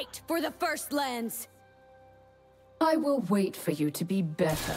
Fight for the First Lands! I will wait for you to be better.